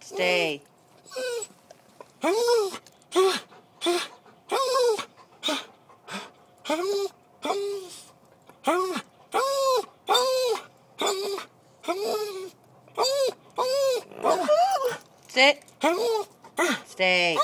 Stay. Sit. Stay.